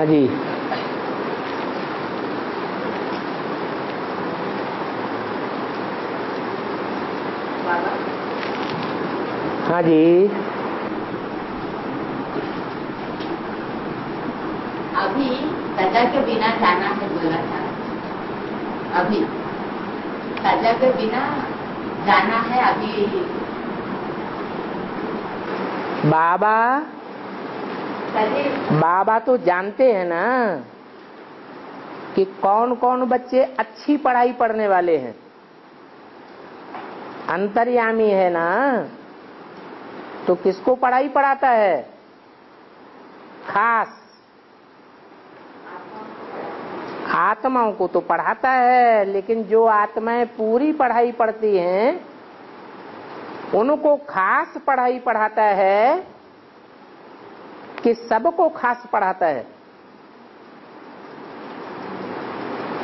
हाँ जी। हाँ जी। अभी सजा के बिना जाना है बोला था। अभी सजा के बिना जाना है अभी। बाबा। बाबा तो जानते हैं ना कि कौन कौन बच्चे अच्छी पढ़ाई पढ़ने वाले हैं। अंतर्यामी है ना? तो किसको पढ़ाई पढ़ाता है? खास। आत्माओं को तो पढ़ाता है, लेकिन जो आत्माएँ पूरी पढ़ाई पढ़ती हैं, उनको खास पढ़ाई पढ़ाता है कि सबको खास पढ़ाता है।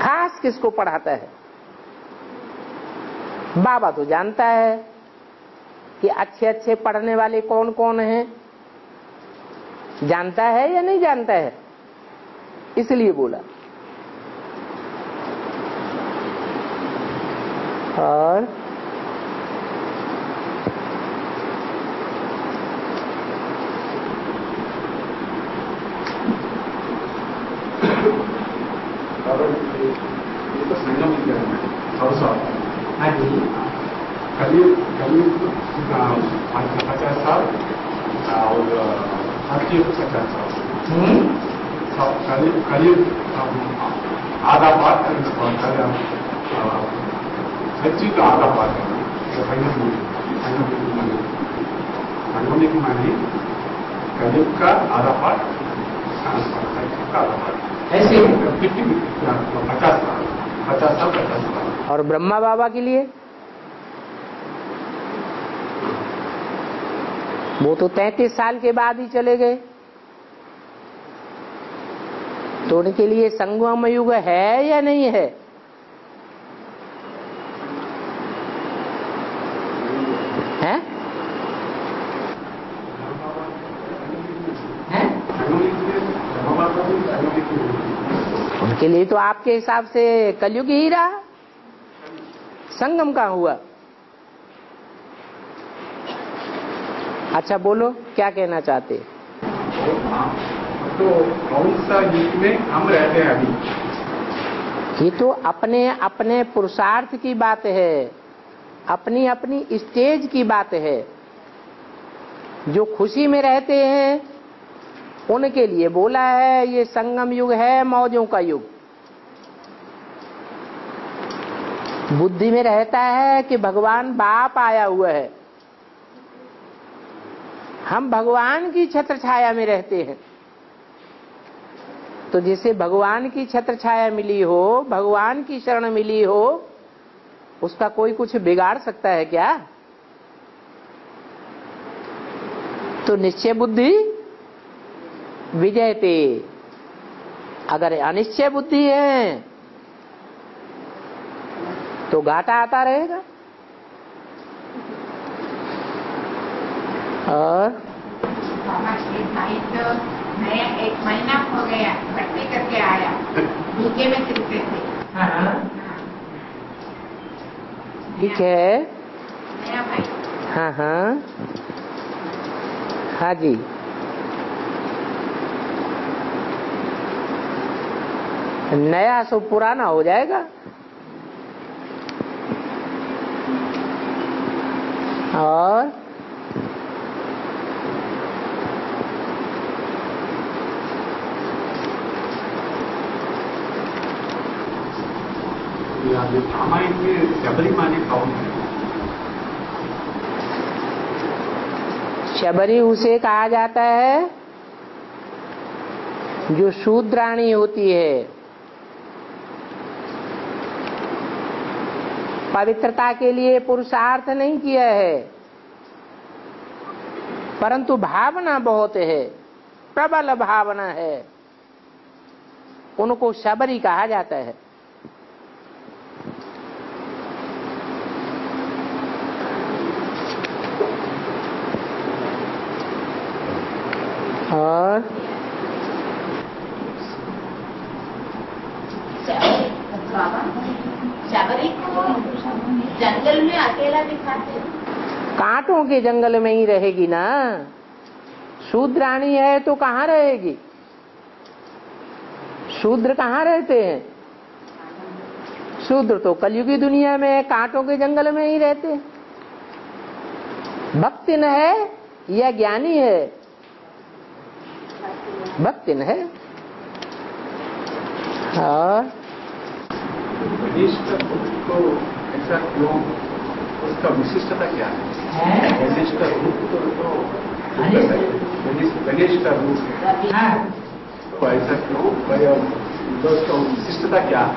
खास किसको पढ़ाता है? बाबा तो जानता है कि अच्छे अच्छे पढ़ने वाले कौन कौन हैं। जानता है या नहीं जानता है? इसलिए बोला। और बाबा ये ये तो संगम विज्ञान है सौ हाँ जी कलयुग कलयुग पचास साल और सतयुग पचास साल सब कलयुग कलयुग आधा पार्ट सच्ची का आधा पार्ट है। संगम संगम संगम की माने कलयुग का आधा पार्ट ऐसे फिफ्टी पचास साल पचास साल पचास साल और ब्रह्मा बाबा के लिए? वो तो तैतीस साल के बाद ही चले गए। तो उनके लिए संगम युग है या नहीं है? हैं? उनके लिए तो आपके हिसाब से कलयुग ही रहा। संगम कहाँ हुआ? अच्छा बोलो, क्या कहना चाहते? तो कौन सा युग में हम रहते हैं अभी? ये तो अपने अपने पुरुषार्थ की बात है। अपनी अपनी स्टेज की बात है। जो खुशी में रहते हैं, उनके लिए बोला है, ये संगम युग है, मौजों का युग। बुद्धि में रहता है कि भगवान बाप आया हुआ है। हम भगवान की छत्र छाया में रहते हैं। तो जिसे भगवान की छत्र छाया मिली हो, भगवान की शरण मिली हो, उसका कोई कुछ बिगाड़ सकता है क्या? तो निश्चय बुद्धि विजयते। अगर अनिश्चय बुद्धि है तो घाटा आता रहेगा। और एक महीना हो गया भर्ती करके आया। भूखे में थे ठीक है। नया भाई। हाँ हाँ। हाँ जी। नया सो पुराना हो जाएगा? और रामायण शबरी उसे कहा जाता है जो शूद्राणी होती है। पवित्रता के लिए पुरुषार्थ नहीं किया है, परंतु भावना बहुत है, प्रबल भावना है। उनको शबरी कहा जाता है। और जंगल में अकेला दिखाते कांटों के जंगल में ही रहेगी ना? शूद्राणी है तो कहाँ रहेगी? शूद्र कहाँ रहते हैं? शूद्र तो कलयुगी दुनिया में कांटों के जंगल में ही रहते भक्तिन है या ज्ञानी है भक्तिन है। और वशिष्ठ ऐसा क्यों? उसका विशिष्टता क्या है? रूप तो तो गणेश का रूप। है। तो ऐसा क्यों? उसका विशिष्टता क्या है?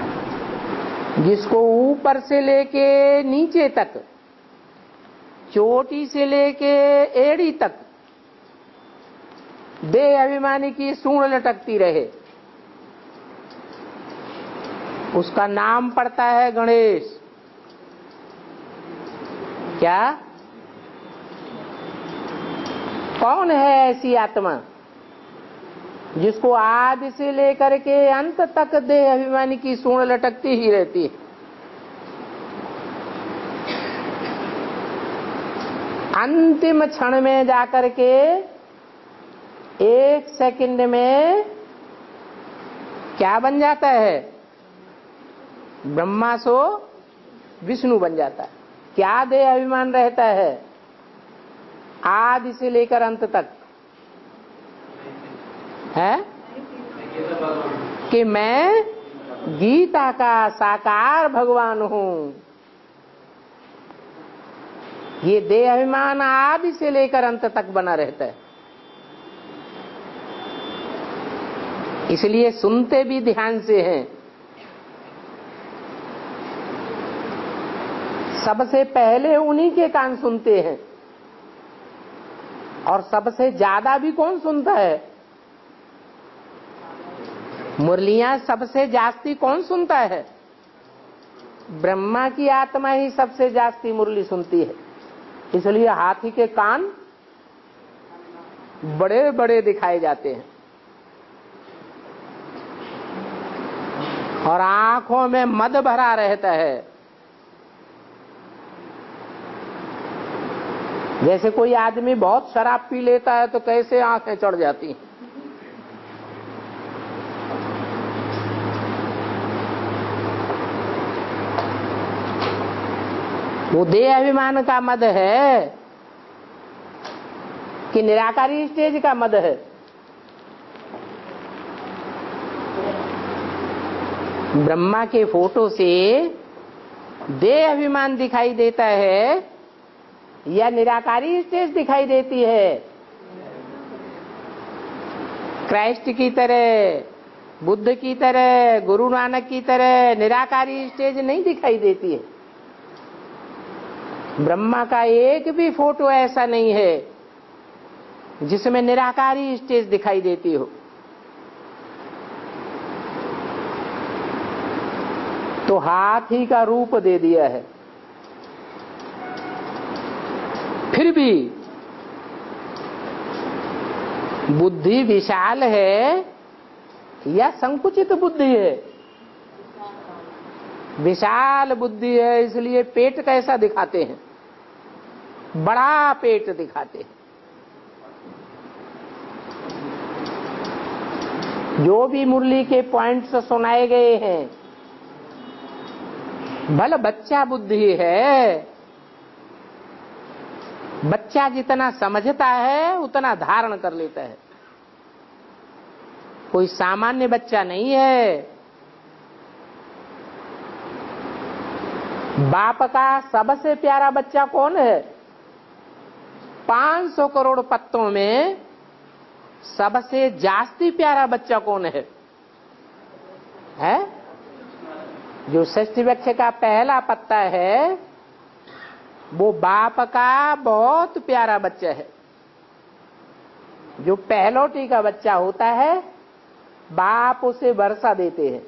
जिसको ऊपर से लेके नीचे तक चोटी से लेके एड़ी तक देह अभिमानी की सूढ़ लटकती रहे। उसका नाम पड़ता है गणेश। क्या? कौन है ऐसी आत्मा जिसको आदि से लेकर के अंत तक देह अभिमानी की सूढ़ लटकती ही रहती है? अंतिम क्षण में जाकर के एक सेकंड में क्या बन जाता है? ब्रह्मा सो विष्णु बन जाता है। क्या देह अभिमान रहता है? आदि से लेकर अंत तक। है? कि मैं गीता का साकार भगवान हूँ। ये देह अभिमान आदि से लेकर अंत तक बना रहता है। इसलिए सुनते भी ध्यान से हैं। सबसे पहले उन्हीं के कान सुनते हैं। और सबसे ज़्यादा भी कौन सुनता है? मुरलियाँ सबसे जास्ती कौन सुनता है? ब्रह्मा की आत्मा ही सबसे जास्ती मुरली सुनती है। इसलिए हाथी के कान बड़े बड़े दिखाए जाते हैं। और आँखों में मद भरा रहता है। जैसे कोई आदमी बहुत शराब पी लेता है तो कैसे आँखें चढ़ जाती हैं? वो देह अभिमान का मद है कि निराकारी स्टेज का मद है। ब्रह्मा के फ़ोटो से देह अभिमान दिखाई देता है या निराकारी स्टेज दिखाई देती है। क्राइस्ट की तरह, बुद्ध की तरह, गुरु नानक की तरह निराकारी स्टेज नहीं दिखाई देती है। ब्रह्मा का एक भी फ़ोटो ऐसा नहीं है जिसमें निराकारी स्टेज दिखाई देती हो। तो हाथी का रूप दे दिया है। फिर भी बुद्धि विशाल है या संकुचित बुद्धि है? विशाल बुद्धि है, इसलिए पेट कैसा दिखाते हैं? बड़ा पेट दिखाते हैं। जो भी मुरली के पॉइंट्स सुनाए गए हैं भल बच्चा बुद्धि है। बच्चा जितना समझता है, उतना धारण कर लेता है। कोई सामान्य बच्चा नहीं है। बाप का सबसे प्यारा बच्चा कौन है? 500 करोड़ पत्तों में सबसे जास्ती प्यारा बच्चा कौन है? है? जो षष्ठी वृक्ष का पहला पत्ता है, वो बाप का बहुत प्यारा बच्चा है। जो पहलोटी का बच्चा होता है, बाप उसे वर्षा देते हैं।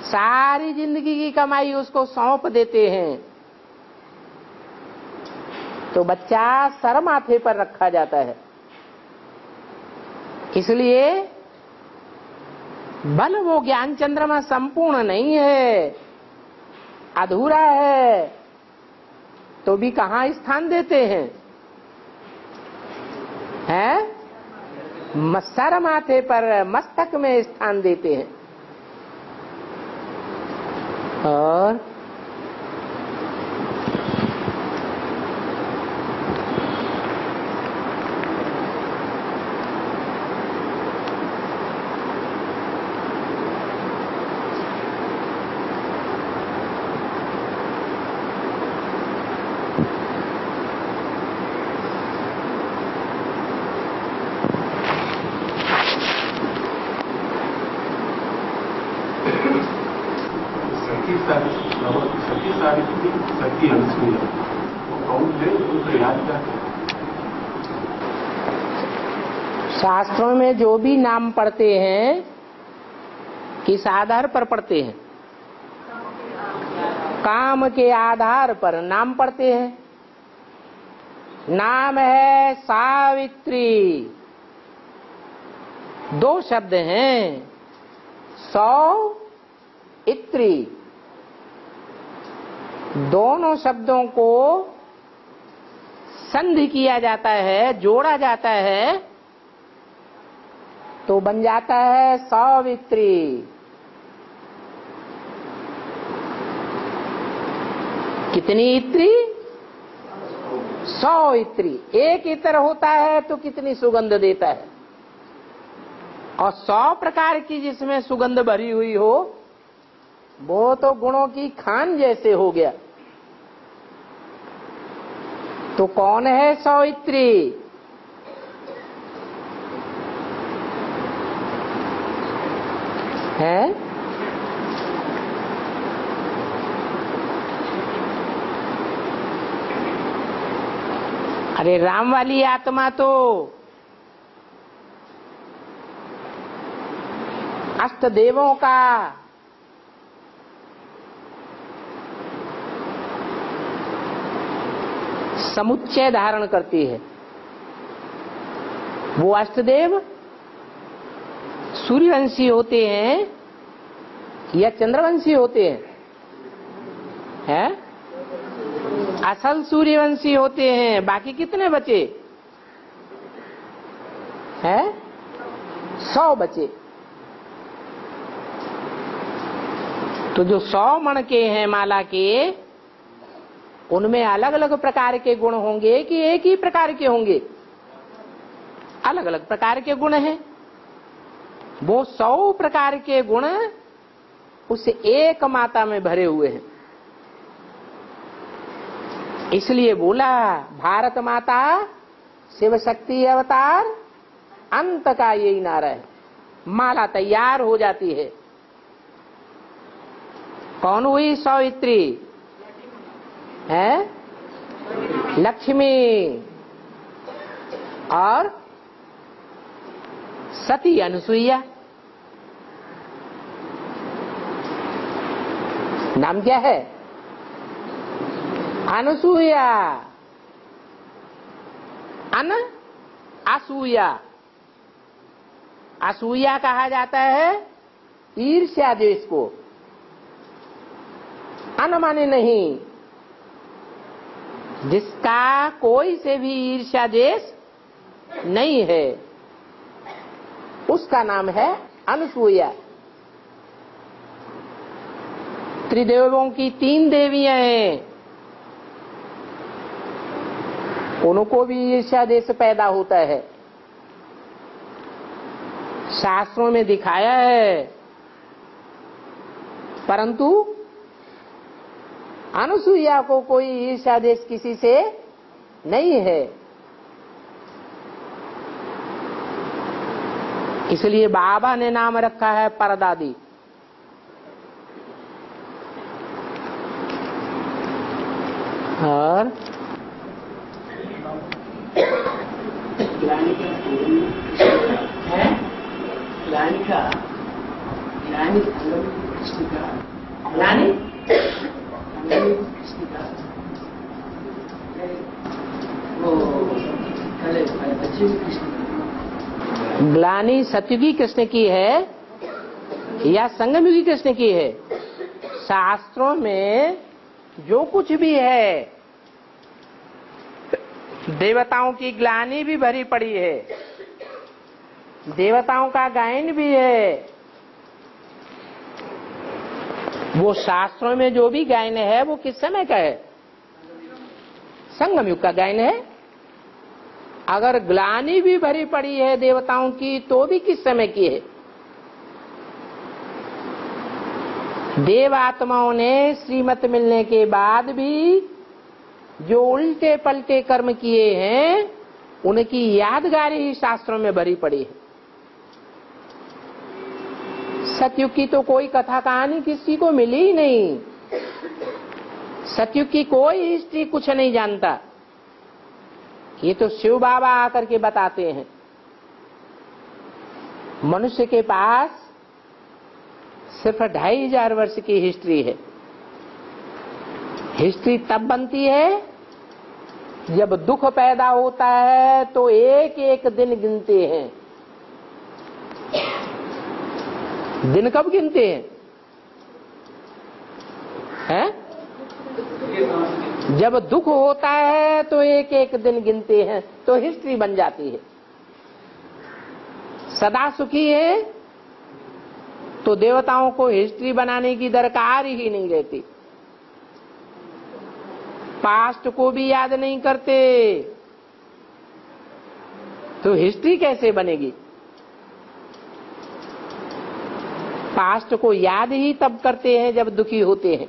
सारी ज़िंदगी की कमाई उसको सौंप देते हैं। तो बच्चा सर माथे पर रखा जाता है। इसलिए बल वो ज्ञान चंद्रमा संपूर्ण नहीं है, अधूरा है तो भी कहा स्थान देते हैं है? सर माथे पर मस्तक में स्थान देते हैं और सखी सारी सखी सारी थी सखी अनसुईया वो कौन थे उनको याद करते शास्त्रों में जो भी नाम पढ़ते हैं, किस आधार पर पढ़ते हैं? काम के आधार पर नाम पढ़ते हैं। नाम है सावित्री। दो शब्द हैं। सौ इत्री दोनों शब्दों को संधि किया जाता है, जोड़ा जाता है। तो बन जाता है सौवित्री। कितनी इत्री? सौ इत्री। एक इत्र होता है तो कितनी सुगंध देता है? और सौ प्रकार की जिसमें सुगंध भरी हुई हो, वो तो गुणों की खान जैसे हो गया। तो कौन है सौत्री है? अरे राम वाली आत्मा तो अष्ट देवों का। समुच्चय धारण करती है। वो अष्टदेव सूर्यवंशी होते हैं या चंद्रवंशी होते हैं? हैं? असल सूर्यवंशी होते हैं। बाकी कितने बचे? हैं? सौ बचे। तो जो सौ मण के हैं माला के, उनमें अलग अलग प्रकार के गुण होंगे कि एक ही प्रकार के होंगे? अलग अलग प्रकार के गुण हैं। वो सौ प्रकार के गुण उस एक माता में भरे हुए हैं। इसलिए बोला, भारत माता शिव शक्ति अवतार, अंत का यही नारा है। माला तैयार हो जाती है। कौन हुई सौत्री है? लक्ष्मी। और सती अनुसुईया। नाम क्या है? अनुसूया अन असूया असूया कहा जाता है? ईर्ष्या देश को अन माने नहीं। जिसका कोई से भी ईर्ष्या देश नहीं है। उसका नाम है अनुसूया। त्रिदेवों की तीन देवियाँ हैं। उनको भी ईर्ष्या देश पैदा होता है। शास्त्रों में दिखाया है। परंतु अनुसुईया को कोई ईर्ष्या देश किसी से नहीं है। इसलिए बाबा ने नाम रखा है परदादी। और है ग्लानी का ग्लानी संगम कृष्ण का ग्लानि? संगम कृष्ण का वो पहले पहले बच्चे भी कृष्ण का ग्लानी सतयुगी कृष्ण की है या संगमयुगी कृष्ण की है? शास्त्रों में जो कुछ भी है, देवताओं की ग्लानी भी भरी पड़ी है। देवताओं का गायन भी है। वो शास्त्रों में जो भी गायन है, वो किस समय का है? संगम युग का गायन है। अगर ग्लानी भी भरी पड़ी है देवताओं की तो भी किस समय की है? देव आत्माओं ने श्रीमत मिलने के बाद भी जो उल्टे पलटे कर्म किए हैं, उनकी यादगारी ही शास्त्रों में भरी पड़ी है। सतयुग की तो कोई कथा कहानी किसी को मिली ही नहीं। सतयुग की कोई हिस्ट्री कुछ नहीं जानता। ये तो शिव बाबा आकर के बताते हैं। मनुष्य के पास सिर्फ़ ढाई हज़ार वर्ष की हिस्ट्री है। हिस्ट्री तब बनती है जब दुख पैदा होता है तो एक एक दिन गिनते हैं। दिन कब गिनते हैं? हैं? जब दुख होता है तो एक एक दिन गिनते हैं तो हिस्ट्री बन जाती है। सदा सुखी है तो देवताओं को हिस्ट्री बनाने की दरकार ही नहीं रहती। पास्ट को भी याद नहीं करते तो हिस्ट्री कैसे बनेगी? पास्ट को याद ही तब करते हैं जब दुखी होते हैं।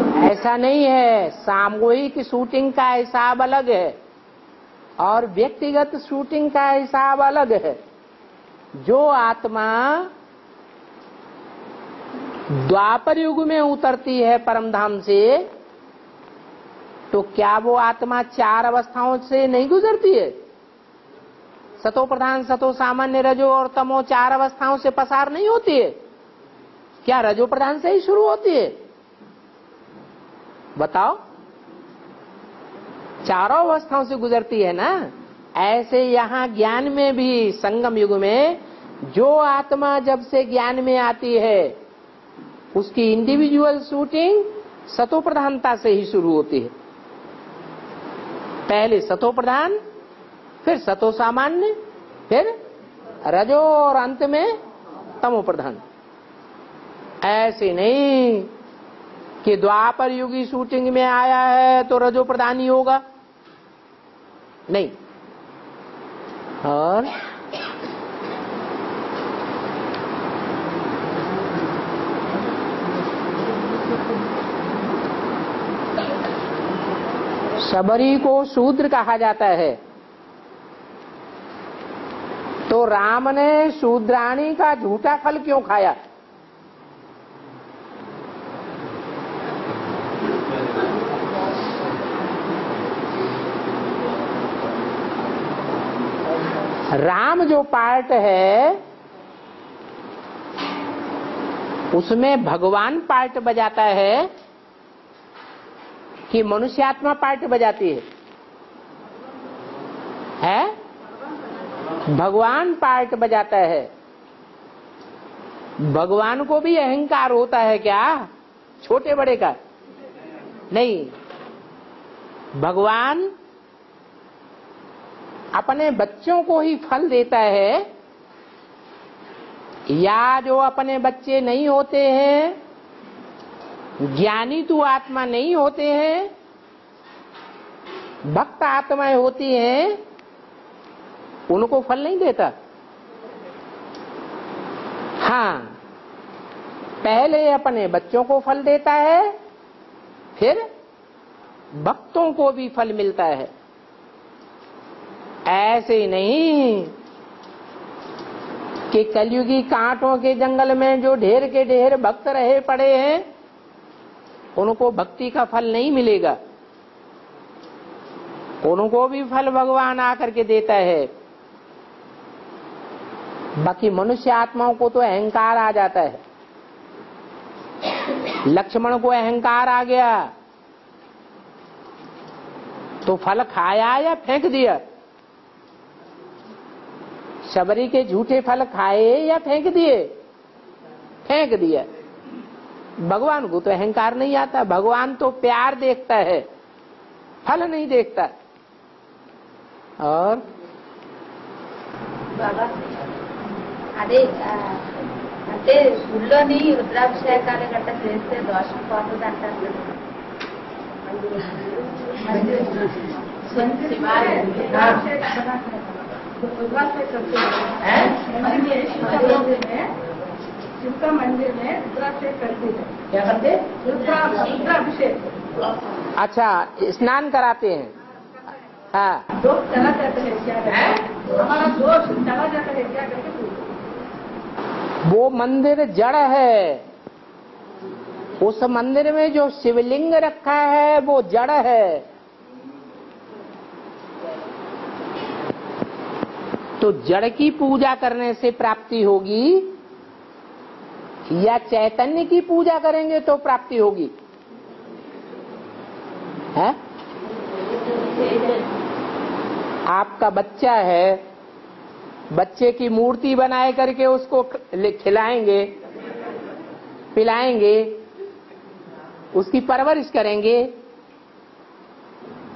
ऐसा नहीं है। सामूहिक शूटिंग का हिसाब अलग है और व्यक्तिगत शूटिंग का हिसाब अलग है। जो आत्मा द्वापर युग में उतरती है परमधाम से तो क्या वो आत्मा चार अवस्थाओं से नहीं गुजरती है? सतो प्रधान, सतो सामान्य, रजो और तमो चार अवस्थाओं से पसार नहीं होती है। क्या रजो प्रधान से ही शुरू होती है? बताओ। चारों अवस्थाओं से गुजरती है ना? ऐसे यहाँ ज्ञान में भी संगम युग में जो आत्मा जब से ज्ञान में आती है, उसकी इंडिविजुअल शूटिंग सतो प्रधानता से ही शुरू होती है। पहले सतो प्रधान फिर सतो सामान्य फिर रजो और अंत में तमो प्रधान ऐसे नहीं कि द्वापर युगी शूटिंग में आया है तो रजो प्रधान ही होगा। नहीं। और? शबरी को शूद्र कहा जाता है। तो राम ने शूद्राणी का झूठा फल क्यों खाया? राम जो पार्ट है, उसमें भगवान पार्ट बजाता है कि मनुष्यात्मा पार्ट बजाती है। है? भगवान पार्ट बजाता है। भगवान को भी अहंकार होता है क्या? छोटे बड़े का। नहीं। भगवान अपने बच्चों को ही फल देता है। या जो अपने बच्चे नहीं होते हैं, ज्ञानी तो आत्मा नहीं होते हैं, भक्त आत्माएँ होती हैं, उनको फल नहीं देता। हाँ पहले अपने बच्चों को फल देता है, फिर भक्तों को भी फल मिलता है। ऐसे ही नहीं कि कलयुगी कांटों के जंगल में जो ढेर के ढेर भक्त रहे पड़े हैं, उनको भक्ति का फल नहीं मिलेगा। उनको भी फल भगवान आकर के देता है। बाकी मनुष्य आत्माओं को तो अहंकार आ जाता है। लक्ष्मण को अहंकार आ गया तो फल खाया या फेंक दिया? शबरी के झूठे फल खाए या फेंक दिए फेंक दिया भगवान को तो अहंकार नहीं आता भगवान तो प्यार देखता है फल नहीं देखता और బాబా అదే ఆ, అంటే గుళ్ళోని రుద్రాభిషేకాలు గట్ట చేస్తే దోషం పోతుంది అంటారు కదా. शिव मंदिर में करते हैं क्या करते अच्छा स्नान कराते हैं। हाँ। दोष चला जाता है क्या हमारा दोष चला जाता है क्या करके पूछते वो मंदिर जड़ है। उस मंदिर में जो शिवलिंग रखा है, वो जड़ है। तो जड़ की पूजा करने से प्राप्ति होगी या चैतन्य की पूजा करेंगे तो प्राप्ति होगी? है? आपका बच्चा है, बच्चे की मूर्ति बनाए करके उसको खिलाएँगे, पिलाएँगे, उसकी परवरिश करेंगे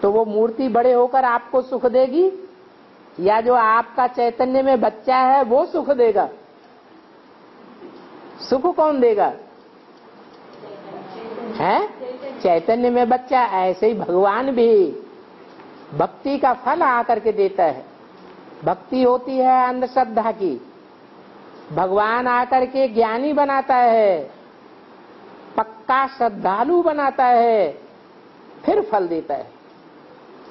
तो वो मूर्ति बड़े होकर आपको सुख देगी? या जो आपका चैतन्य में बच्चा है, वो सुख देगा। सुख कौन देगा? है? चैतन्य में बच्चा ऐसे ही भगवान भी भक्ति का फल आकर के देता है। भक्ति होती है अंधश्रद्धा की। भगवान आकर के ज्ञानी बनाता है, पक्का श्रद्धालु बनाता है, फिर फल देता है।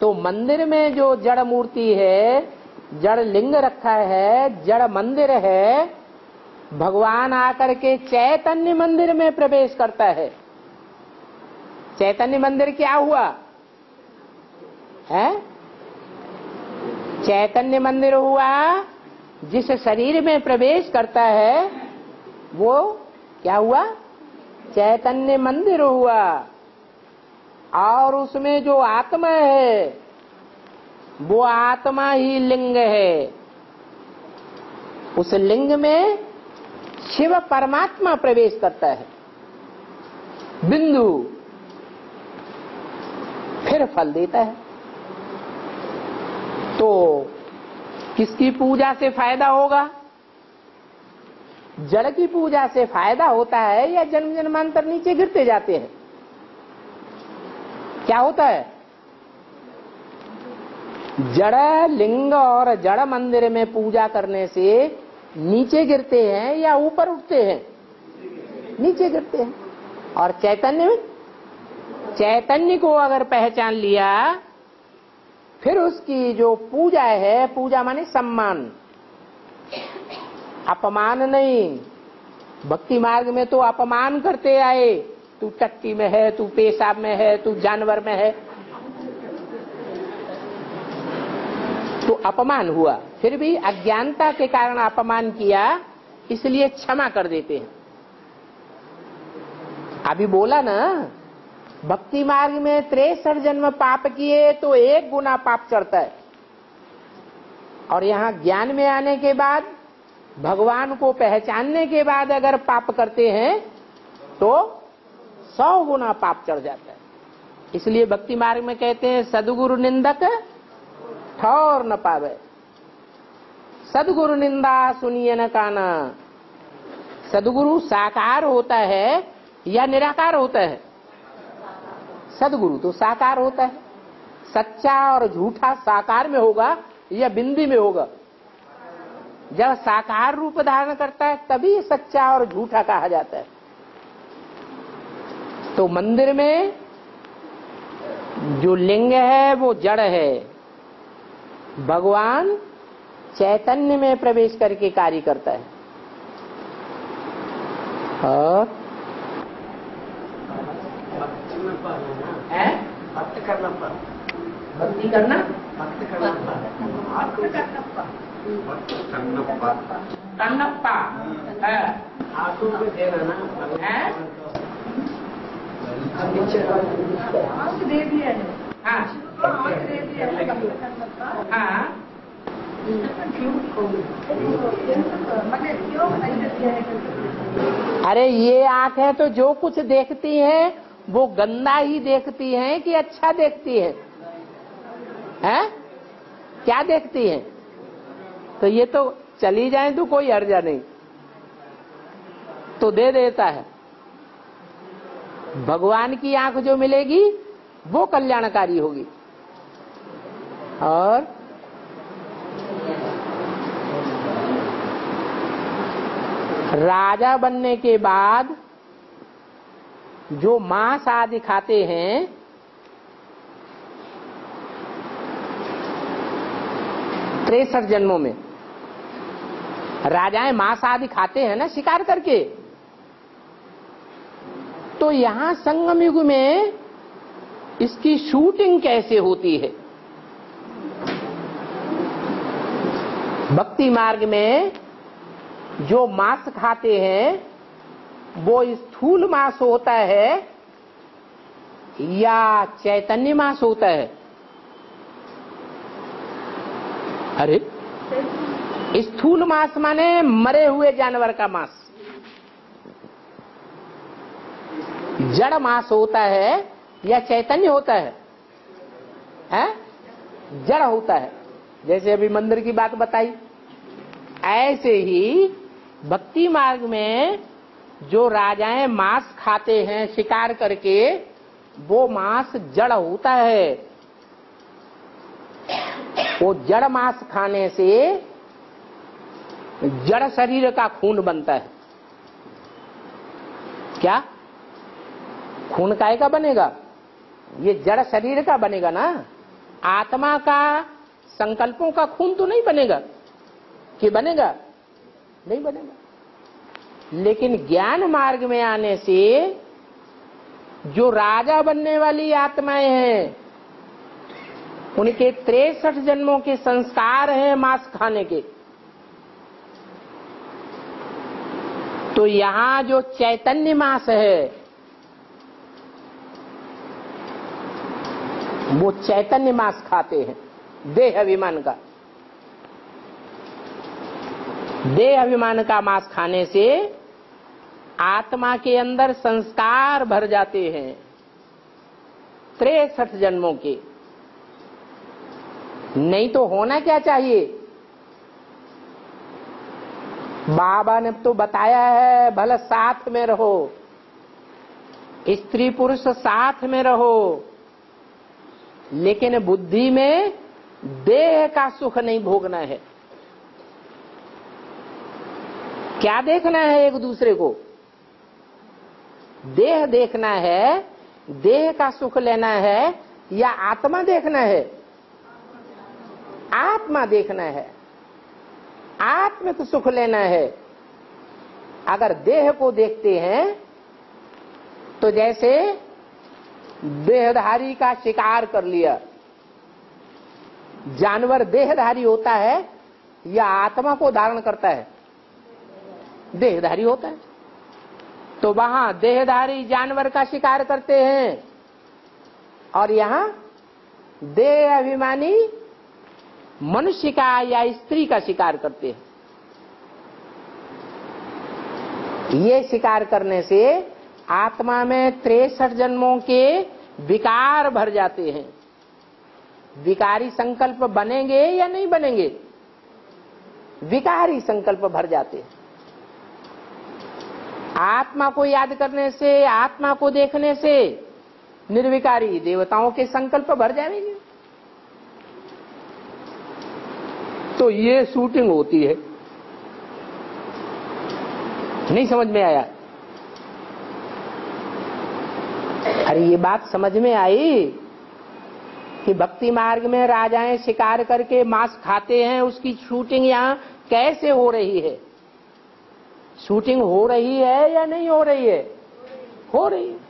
तो मंदिर में जो जड़ मूर्ति है, जड़ लिंग रखा है, जड़ मंदिर है, भगवान आकर के चैतन्य मंदिर में प्रवेश करता है। चैतन्य मंदिर क्या हुआ? है? चैतन्य मंदिर हुआ, जिस शरीर में प्रवेश करता है, वो क्या हुआ? चैतन्य मंदिर हुआ। और उसमें जो आत्मा है, वो आत्मा ही लिंग है। उस लिंग में शिव परमात्मा प्रवेश करता है। बिंदु फिर फल देता है। तो किसकी पूजा से फ़ायदा होगा? जड़ की पूजा से फ़ायदा होता है या जन्म जन्मांतर नीचे गिरते जाते हैं? क्या होता है? जड़ लिंग और जड़ मंदिर में पूजा करने से नीचे गिरते हैं या ऊपर उठते हैं? नीचे गिरते हैं। और चैतन्य में? चैतन्य को अगर पहचान लिया, फिर उसकी जो पूजा है, पूजा माने सम्मान। अपमान नहीं। भक्ति मार्ग में तो अपमान करते आए। तू टट्टी में है, तू पेशाब में है, तू जानवर में है। तो अपमान हुआ। फिर भी अज्ञानता के कारण अपमान किया, इसलिए क्षमा कर देते हैं। अभी बोला ना, भक्ति मार्ग में त्रेसठ जन्म पाप किए तो एक गुना पाप चढ़ता है। और यहाँ ज्ञान में आने के बाद, भगवान को पहचानने के बाद अगर पाप करते हैं तो सौ गुना पाप चढ़ जाता है। इसलिए भक्ति मार्ग में कहते हैं, सदगुरु निंदक ठौर न पावे। सदगुरु निंदा सुनिए न काना। सदगुरु साकार होता है या निराकार होता है? सदगुरु तो साकार होता है। सच्चा और झूठा साकार में होगा या बिंदी में होगा? जब साकार रूप धारण करता है, तभी सच्चा और झूठा कहा जाता है। तो मंदिर में जो लिंग है वो जड़ है। भगवान चैतन्य में प्रवेश करके कार्य करता है। और? करना करना? करना करना अरे ये आँख है तो जो कुछ देखती है, वो गंदा ही देखती है कि अच्छा देखती है? हैं? क्या देखती है? तो ये तो चली जाए तो कोई अर्जा नहीं। तो दे देता है। भगवान की आँख जो मिलेगी, वो कल्याणकारी होगी। और राजा बनने के बाद जो मांस आदि खाते हैं, तिरसठ जन्मों में, राजाएँ मांस आदि खाते हैं ना, शिकार करके। तो यहाँ संगम युग में इसकी शूटिंग कैसे होती है? भक्ति मार्ग में जो मांस खाते हैं, वो स्थूल मांस होता है या चैतन्य मांस होता है? अरे स्थूल मांस माने मरे हुए जानवर का मांस। जड़ मास होता है या चैतन्य होता है? हैं? जड़ होता है। जैसे अभी मंदिर की बात बताई, ऐसे ही भक्ति मार्ग में जो राजाएँ मांस खाते हैं, शिकार करके, वो मांस जड़ होता है। वो जड़ मांस खाने से जड़ शरीर का खून बनता है। क्या? खून काय का बनेगा? ये जड़ शरीर का बनेगा ना? आत्मा का संकल्पों का खून तो नहीं बनेगा। कि बनेगा? नहीं बनेगा। लेकिन ज्ञान मार्ग में आने से जो राजा बनने वाली आत्माएँ हैं, उनके तिरसठ जन्मों के संस्कार हैं मांस खाने के। तो यहाँ जो चैतन्य मास है वो चैतन्य मांस खाते हैं। देह अभिमान का। देह अभिमान का मांस खाने से आत्मा के अंदर संस्कार भर जाते हैं। तिरसठ जन्मों के। नहीं तो होना क्या चाहिए? बाबा ने तो बताया है, भले साथ में रहो। स्त्री पुरुष साथ में रहो। लेकिन बुद्धि में देह का सुख नहीं भोगना है। क्या देखना है एक दूसरे को? देह देखना है, देह का सुख लेना है या आत्मा देखना है? आत्मा देखना है। आत्मिक सुख लेना है। अगर देह को देखते हैं तो जैसे देहधारी का शिकार कर लिया। जानवर देहधारी होता है या आत्मा को धारण करता है? देहधारी होता है। तो वहाँ देहधारी जानवर का शिकार करते हैं। और यहाँ देह अभिमानी मनुष्य का या स्त्री का शिकार करते हैं। ये शिकार करने से आत्मा में तिरसठ जन्मों के विकार भर जाते हैं। विकारी संकल्प बनेंगे या नहीं बनेंगे? विकारी संकल्प भर जाते हैं। आत्मा को याद करने से, आत्मा को देखने से निर्विकारी देवताओं के संकल्प भर जाएँगे। तो ये शूटिंग होती है। नहीं समझ में आया? अरे, ये बात समझ में आई कि भक्ति मार्ग में राजाएँ शिकार करके मांस खाते हैं, उसकी शूटिंग यहाँ कैसे हो रही है? शूटिंग हो रही है या नहीं हो रही है? हो रही है।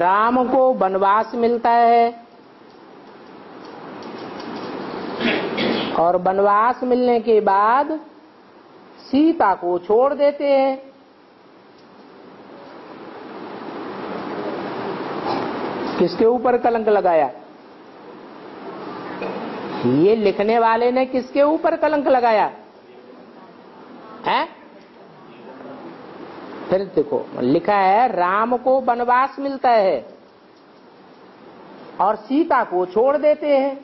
राम को वनवास मिलता है। और वनवास मिलने के बाद सीता को छोड़ देते हैं। किसके ऊपर कलंक लगाया? ये लिखने वाले ने किसके ऊपर कलंक लगाया? है? फिर देखो लिखा है, राम को वनवास मिलता है और सीता को छोड़ देते हैं।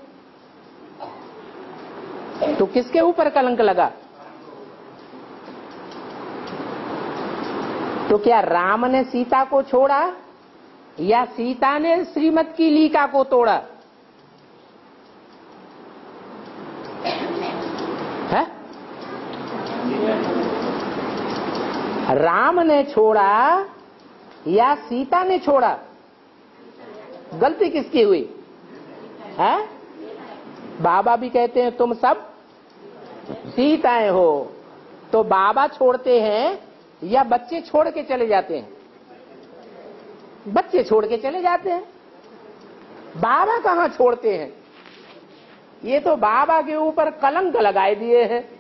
तो किसके ऊपर कलंक लगा? तो क्या राम ने सीता को छोड़ा या सीता ने श्रीमत की लीका को तोड़ा है राम ने छोड़ा या सीता ने छोड़ा? गलती किसकी हुई? है? बाबा भी कहते हैं, तुम सब सीताएँ हो। तो बाबा छोड़ते हैं या बच्चे छोड़ के चले जाते हैं? बच्चे छोड़ के चले जाते हैं। बाबा कहाँ छोड़ते हैं? ये तो बाबा के ऊपर कलंक लगाए दिए हैं।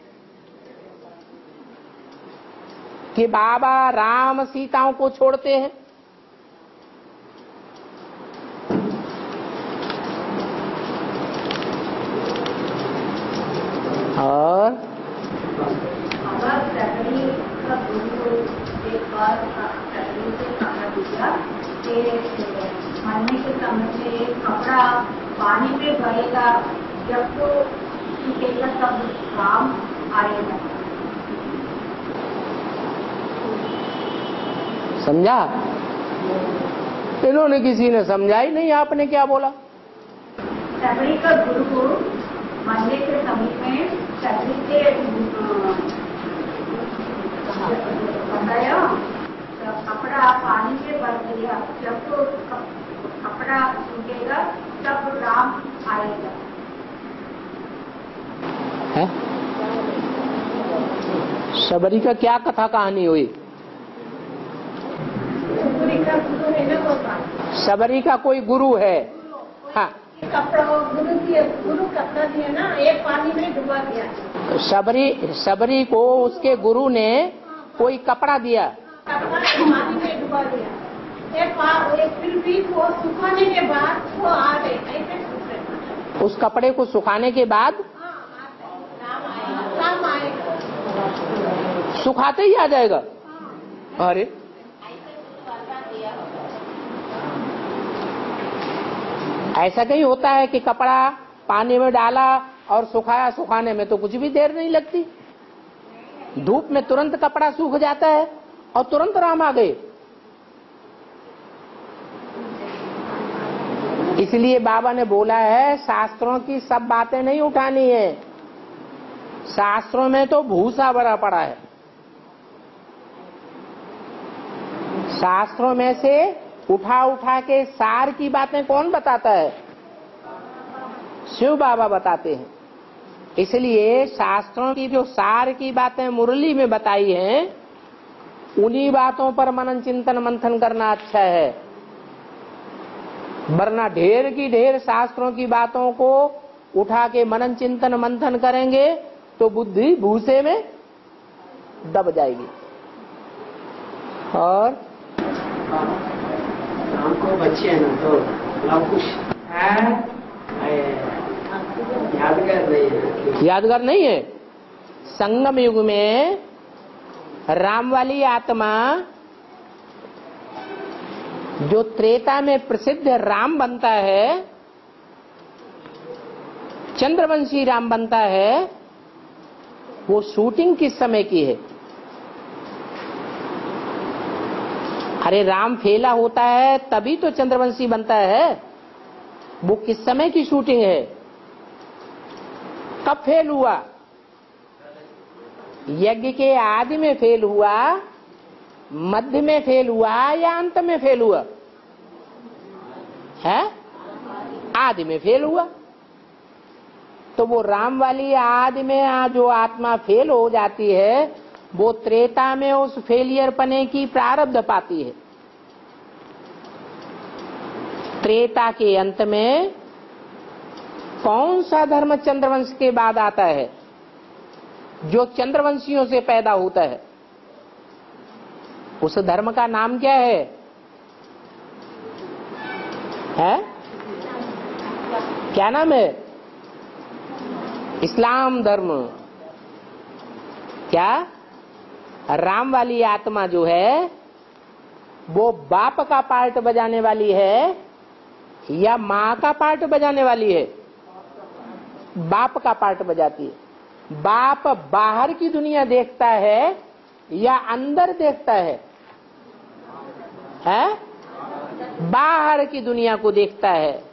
कि बाबा राम सीताओं को छोड़ते हैं। और अगर सकरी का गुरु एक बार सकरी से कहा दिया कि मरने के समय में कपड़ा पानी पे भरेगा जब तो सूखेगा तब काम आएगा समझा? इन्होंने किसी ने समझा ही नहीं आपने क्या बोला? सकरी का गुरु मरने के समय में सकरी से बताया तो कपड़ा पानी में भर दिया जब तो कपड़ा सूखेगा तब राम आएगा। है? शबरी का क्या कथा कहानी हुई सूर्य का गुरु है ना वो शबरी का कोई गुरु है हाँ कपड़ा गुरु दिए गुरु कपड़ा दिया ना का कोई गुरु है। दिया शबरी शबरी को उसके गुरु ने कोई कपड़ा दिया। कपड़ा पानी में डुबा दिया एक पा- एक फिर भी वो सुखाने के बाद वो आ गए ऐसे सूखे उस कपड़े को सुखाने के बाद हाँ, सुखाते ही आ जाएगा। अरे। ऐसा कहीं होता है कि कपड़ा पानी में डाला और सुखाया, सुखाने में तो कुछ भी देर नहीं लगती। धूप में तुरंत कपड़ा सूख जाता है और तुरंत राम आ गए। इसलिए बाबा ने बोला है, शास्त्रों की सब बातें नहीं उठानी है। शास्त्रों में तो भूसा भरा पड़ा है। शास्त्रों में से उठा उठा के सार की बातें कौन बताता है? शिव बाबा बताते हैं। इसलिए शास्त्रों की जो सार की बातें मुरली में बताई हैं, उन्हीं बातों पर मनन चिंतन मंथन करना अच्छा है। वरना ढेर की ढेर शास्त्रों की बातों को उठा के मनन चिंतन मंथन करेंगे तो बुद्धि भूसे में दब जाएगी। और हमको बच्चे हैं ना तो ए, यादगार नहीं है यादगार नहीं है। संगम युग में राम वाली आत्मा जो त्रेता में प्रसिद्ध राम बनता है चंद्रवंशी राम बनता है वो शूटिंग किस समय की है? अरे राम फेला होता है, तभी तो चंद्रवंशी बनता है। वो किस समय की शूटिंग है? कब फेल हुआ? यज्ञ के आदि में फेल हुआ, मध्य में फेल हुआ या अंत में फेल हुआ? है? आदि में फेल हुआ। तो वो राम वाली आदि में जो आत्मा फेल हो जाती है वो त्रेता में उस फेलियर पने की प्रारब्ध पाती है। त्रेता के अंत में कौन सा धर्म चंद्रवंश के बाद आता है? जो चंद्रवंशियों से पैदा होता है। उस धर्म का नाम क्या है? है? क्या नाम है? इस्लाम धर्म। क्या? राम वाली आत्मा जो है, वो बाप का पार्ट बजाने वाली है या माँ का पार्ट बजाने वाली है? बाप का पार्ट बजाती है। बाप बाहर की दुनिया देखता है या अंदर देखता है? है? बाहर की दुनिया को देखता है।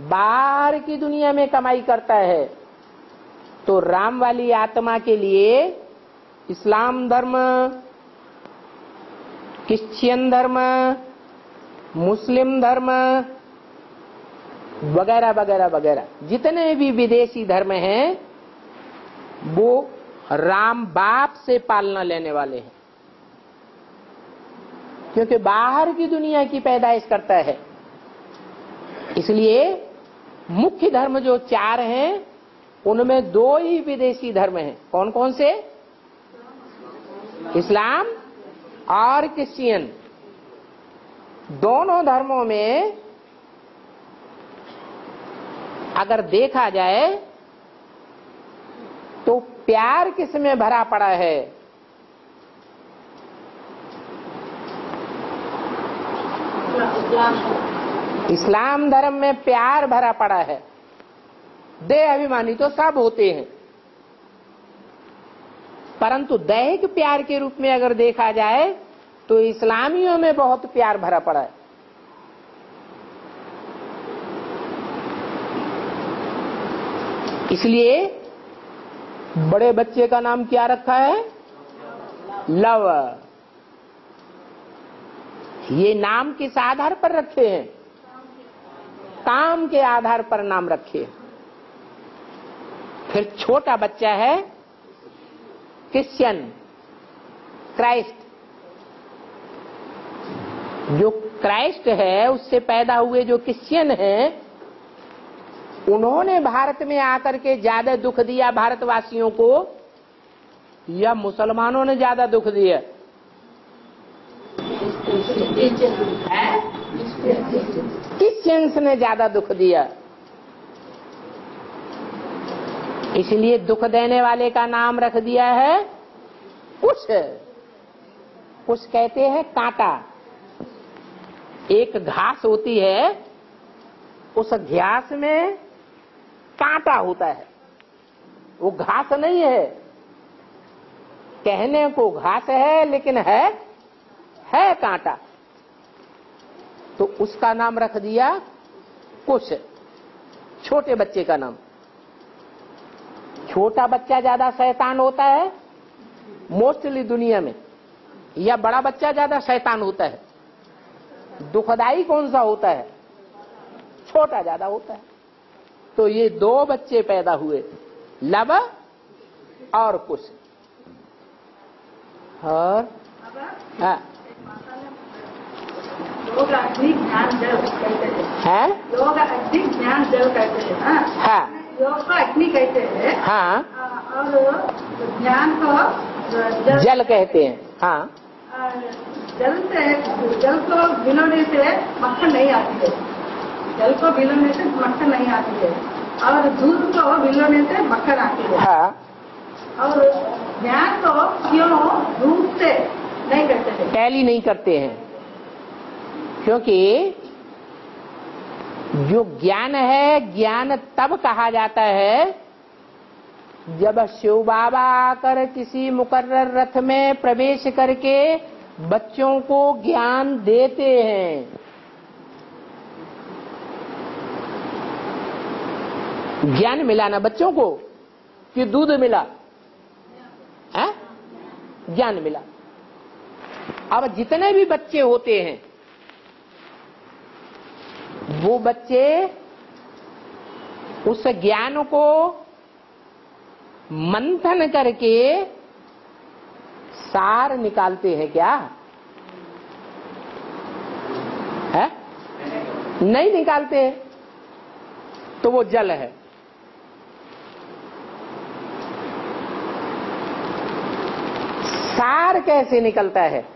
बाहर की दुनिया में कमाई करता है। तो राम वाली आत्मा के लिए इस्लाम धर्म, क्रिश्चियन धर्म, मुस्लिम धर्म, वगैरह वगैरह वगैरह। जितने भी विदेशी धर्म हैं, वो राम बाप से पालना लेने वाले हैं। क्योंकि बाहर की दुनिया की पैदाइश करता है। इसलिए मुख्य धर्म जो चार हैं, उनमें दो ही विदेशी धर्म हैं। कौन कौन से? इस्लाम और क्रिश्चियन। दोनों धर्मों में अगर देखा जाए तो प्यार किसमें भरा पड़ा है? इस्लाम धर्म में प्यार भरा पड़ा है। देह अभिमानी तो सब होते हैं। परंतु दैहिक प्यार के रूप में अगर देखा जाए तो इस्लामियों में बहुत प्यार भरा पड़ा है। इसलिए बड़े बच्चे का नाम क्या रखा है? लव। ये नाम किस आधार पर रखे हैं? काम के आधार पर नाम रखे फिर छोटा बच्चा है क्रिश्चियन क्राइस्ट जो क्राइस्ट है उससे पैदा हुए जो क्रिश्चियन हैं उन्होंने भारत में आकर के ज़्यादा दुख दिया भारतवासियों को या मुसलमानों ने ज़्यादा दुख दिया? क्रिश्चियंस ने ज़्यादा दुख दिया। इसलिए दुख देने वाले का नाम रख दिया है कुछ कुछ कहते हैं कांटा। एक घास होती है, उस घास में कांटा होता है। वो घास नहीं है। कहने को घास है, लेकिन है है कांटा। तो उसका नाम रख दिया कुछ छोटे बच्चे का नाम। छोटा बच्चा ज़्यादा शैतान होता है मोस्टली दुनिया में या बड़ा बच्चा ज़्यादा शैतान होता है दुखदाई कौन सा होता है? छोटा ज़्यादा होता है। तो ये दो बच्चे पैदा हुए लव और कुश। और हाँ, योग अधिक ज्ञान जल कहते हैं। है? योग अधिक ज्ञान जल कहते हैं। हाँ? हाँ। योग को अग्नि कहते हैं हाँ और ज्ञान को जल, जल कहते हैं। हाँ। जल से जल को भिलोने से मक्खन नहीं आती है। जल को भिलोने से मक्खन नहीं आती है और दूध को भिलोने से मक्खन आती है हाँ और ज्ञान को क्यों? दूध से नहीं करते थे टैली नहीं करते हैं। क्योंकि जो ज्ञान है, ज्ञान तब कहा जाता है जब शिव बाबा आकर किसी मुकर्र रथ में प्रवेश करके बच्चों को ज्ञान देते हैं। ज्ञान मिला ना बच्चों को कि दूध मिला? ज्ञान मिला। अब जितने भी बच्चे होते हैं वो बच्चे उस ज्ञान को मंथन करके सार निकालते हैं क्या? है? नहीं निकालते। तो वो जल है। सार कैसे निकलता है?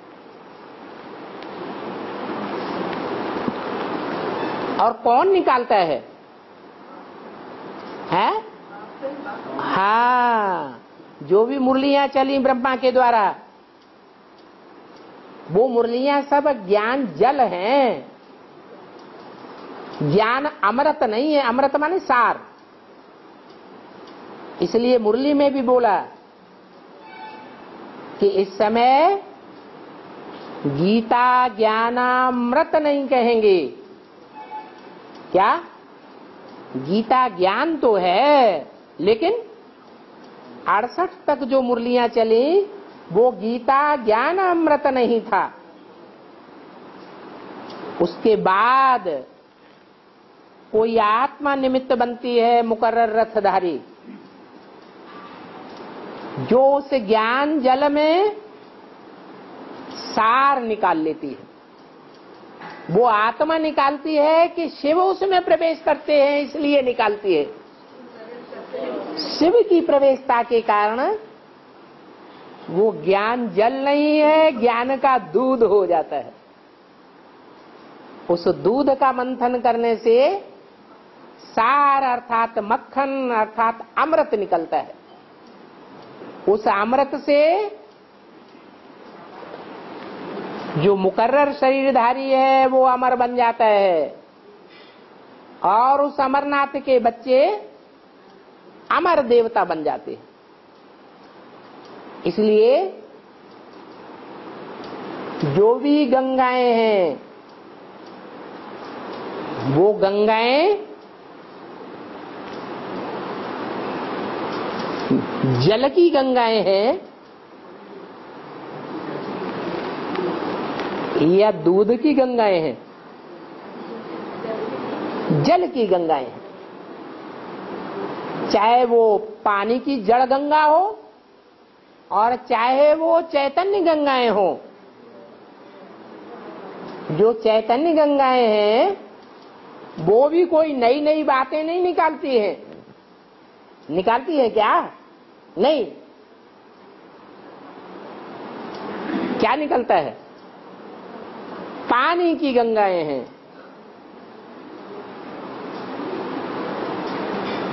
और कौन निकालता है? है? हाँ जो भी मुरलियाँ चली ब्रह्मा के द्वारा, वो मुरलियाँ सब ज्ञान जल हैं। ज्ञान अमृत नहीं है, अमृत माने सार। इसलिए मुरली में भी बोला कि इस समय गीता ज्ञानामृत नहीं कहेंगे। क्या? गीता ज्ञान तो है, लेकिन अड़सठ तक जो मुरलियाँ चली, वो गीता ज्ञान अमृत नहीं था। उसके बाद कोई आत्मा निमित्त बनती है मुकर्र रथधारी। जो उस ज्ञान जल में सार निकाल लेती है। वो आत्मा निकालती है कि शिव उसमें प्रवेश करते हैं, इसलिए निकालती है। शिव की प्रवेशता के कारण वो ज्ञान जल नहीं है, ज्ञान का दूध हो जाता है। उस दूध का मंथन करने से सार अर्थात मक्खन अर्थात अमृत निकलता है। उस अमृत से जो मुकर्र शरीरधारी है, वो अमर बन जाता है। और उस अमरनाथ के बच्चे अमर देवता बन जाते हैं। इसलिए जो भी गंगाएँ हैं, वो गंगाएँ जल की गंगाएँ हैं। या दूध की गंगाएँ हैं, जल की गंगाएँ हैं। चाहे वो पानी की जड़ गंगा हो और चाहे वो चैतन्य गंगाएँ हो, जो चैतन्य गंगाएँ हैं, वो भी कोई नई नई बातें नहीं निकालती हैं। निकालती है क्या? नहीं। क्या निकलता है? पानी की गंगाएँ हैं।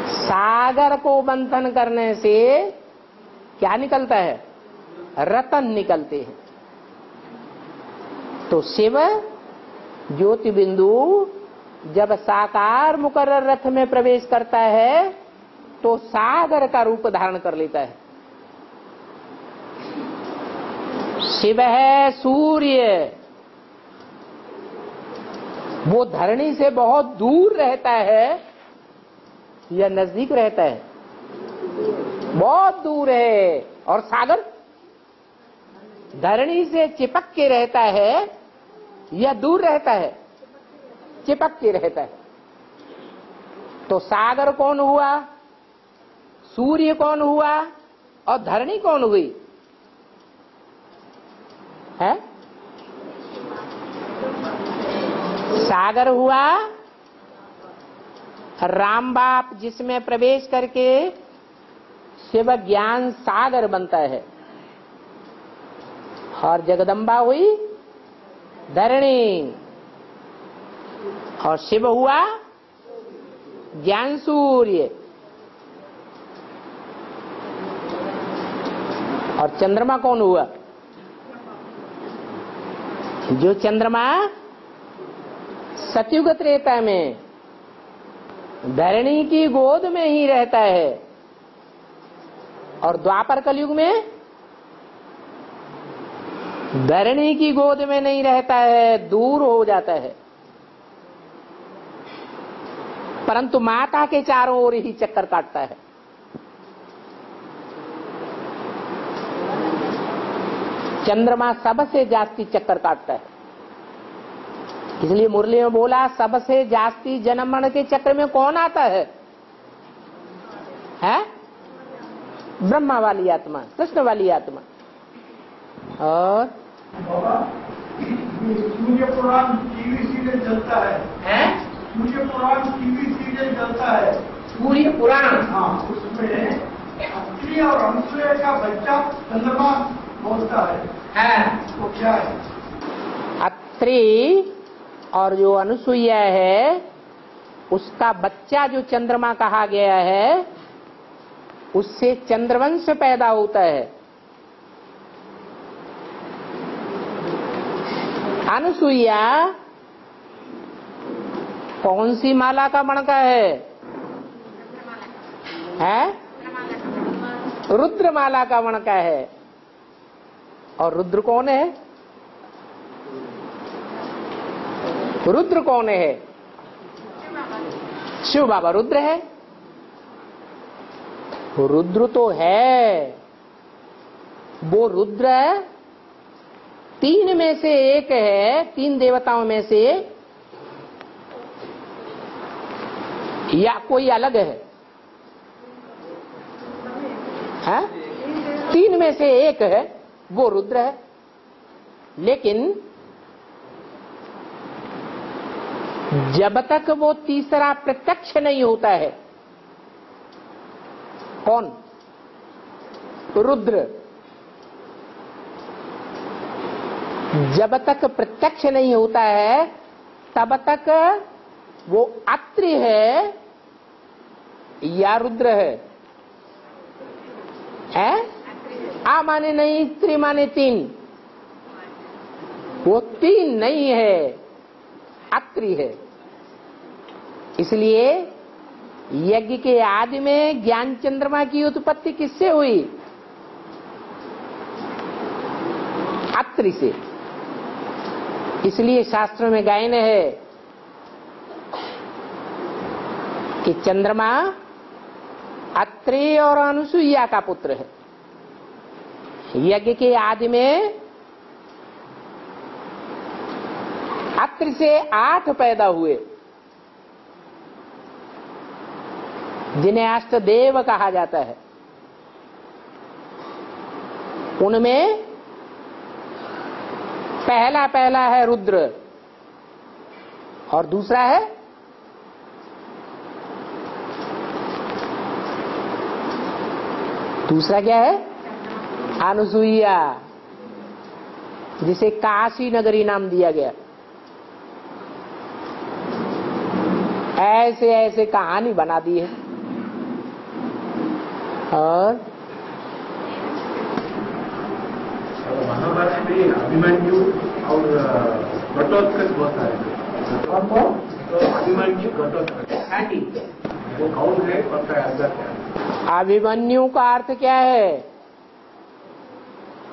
सागर को मंथन करने से क्या निकलता है? रतन निकलते हैं। तो शिव ज्योति बिंदु जब साकार मुकर्र रथ में प्रवेश करता है तो सागर का रूप धारण कर लेता है। शिव है सूर्य। वो धरणी से बहुत दूर रहता है या नज़दीक रहता है? बहुत दूर है। और सागर? धरणी से चिपक के रहता है या दूर रहता है? चिपक के रहता है। तो सागर कौन हुआ? सूर्य कौन हुआ? और धरणी कौन हुई? है? सागर हुआ। राम बाप जिसमें प्रवेश करके शिव ज्ञान सागर बनता है। और जगदम्बा हुई धरणी। और शिव हुआ ज्ञान सूर्य। और चंद्रमा कौन हुआ? जो चंद्रमा सतयुग त्रेता में धरणी की गोद में ही रहता है। और द्वापर कलयुग में धरणी की गोद में नहीं रहता है, दूर हो जाता है। परंतु माता के चारों ओर ही चक्कर काटता है। चंद्रमा सबसे जास्ती चक्कर काटता है। इसलिए मुरली में बोला सबसे जास्ती जन्म मरण के चक्र में कौन आता है? है? ब्रह्मा वाली आत्मा कृष्ण वाली आत्मा। और? सूर्य पुराण टीवी सीरियल चलता है। है? सूर्य पुराण टीवी सीरियल चलता है। सूर्य पुराण हाँ उसमें अत्रि और अनुसुया का बच्चा चंद्रमा बोलता है। है। वो क्या है? अत्रि और जो अनुसुईया है, उसका बच्चा जो चंद्रमा कहा गया है, उससे चंद्रवंश पैदा होता है। अनुसुईया कौन सी माला का मणका है? है? रुद्रमाला का मणका है। और रुद्र कौन है? रुद्र कौन है? शिव बाबा रुद्र है? रुद्र तो है। वो रुद्र तीन में से एक है, तीन देवताओं में से। या कोई अलग है? है? तीन में से एक है, वो रुद्र है। लेकिन जब तक वो तीसरा प्रत्यक्ष नहीं होता है, कौन? रुद्र। जब तक प्रत्यक्ष नहीं होता है, तब तक वो अत्रि है या रुद्र है? है? आ माने नहीं, त्रि माने तीन। वो तीन नहीं है। अत्रि है। इसलिए यज्ञ के आदि में ज्ञान चंद्रमा की उत्पत्ति किससे हुई? अत्रि से। इसलिए शास्त्रों में गायन है कि चंद्रमा अत्रि और अनुसुईया का पुत्र है। यज्ञ के आदि में अत्रि से आठ पैदा हुए। जिन्हें अष्टदेव कहा जाता है। उनमें पहला पहला है रुद्र और दूसरा है दूसरा क्या है? अनुसुईया, जिसे काशी नगरी नाम दिया गया। ऐसे ऐसे कहानी बना दी है। और? महाभारत में अभिमन्यु और घटोत्कच बहुत सारे तो अभिमन्यु घटोत्कच। वो कौन है पता है अगर क्या है? अभिमन्यु का अर्थ क्या है?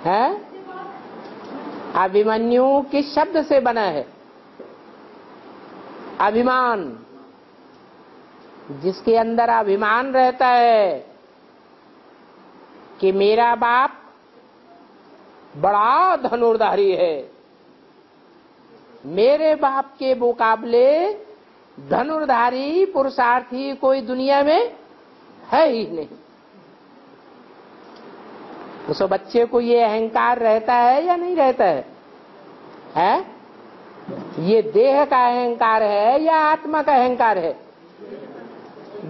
हैं? अभिमन्यु किस शब्द से बना है? अभिमान। जिसके अंदर अभिमान रहता है कि मेरा बाप बड़ा धनुर्धारी है। मेरे बाप के मुकाबले धनुर्धारी पुरुषार्थी कोई दुनिया में है ही नहीं। उस बच्चे को ये अहंकार रहता है या नहीं रहता है? है? ये देह का अहंकार है या आत्मा का अहंकार है?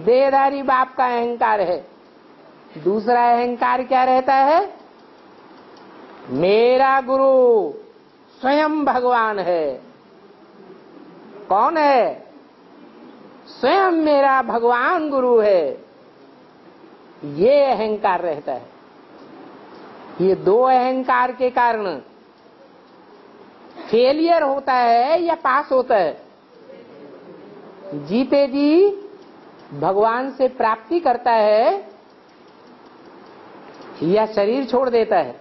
देहधारी बाप का अहंकार है। दूसरा अहंकार क्या रहता है? मेरा गुरु स्वयं भगवान है। कौन है? स्वयं मेरा भगवान गुरु है। ये अहंकार रहता है। ये दो अहंकार के कारण फेलियर होता है या पास होता है। जीते जी भगवान से प्राप्ति करता है, या शरीर छोड़ देता है?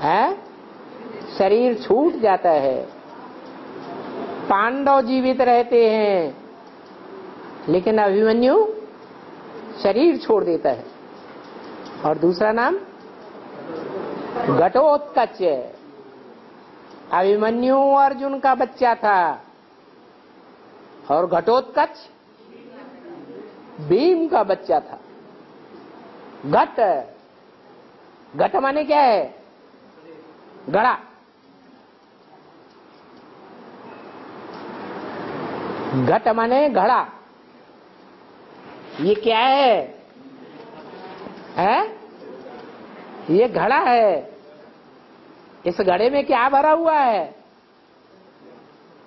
हैं? शरीर छूट जाता है। पांडव जीवित रहते हैं, लेकिन अभिमन्यु शरीर छोड़ देता है। और दूसरा नाम? घटोत्कच अभिमन्यु अर्जुन का बच्चा था। और घटोत्कच भीम का बच्चा था। घट। घट माने क्या है? घड़ा। घट माने घड़ा। ये क्या है? हैं? ये घड़ा है। इस घड़े में क्या भरा हुआ है?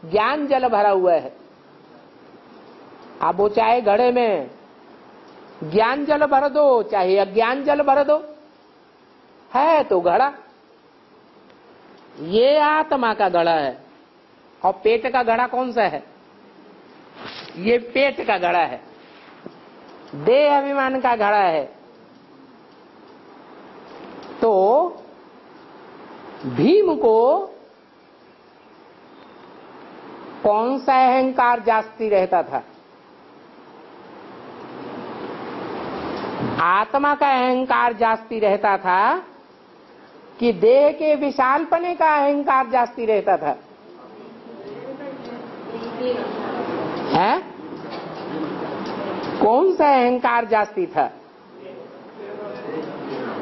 ज्ञान जल भरा हुआ है। अब वो चाहे घड़े में। ज्ञान जल भर दो चाहे अज्ञान जल भर दो है तो घड़ा ये आत्मा का घड़ा है। और पेट का घड़ा कौन सा है? ये पेट का घड़ा है। देह अभिमान का घड़ा है। तो भीम को कौन सा अहंकार जास्ती रहता था? आत्मा का अहंकार जास्ती रहता था कि देह के विशालपने का अहंकार जास्ती रहता था। है? कौन सा अहंकार जास्ती था?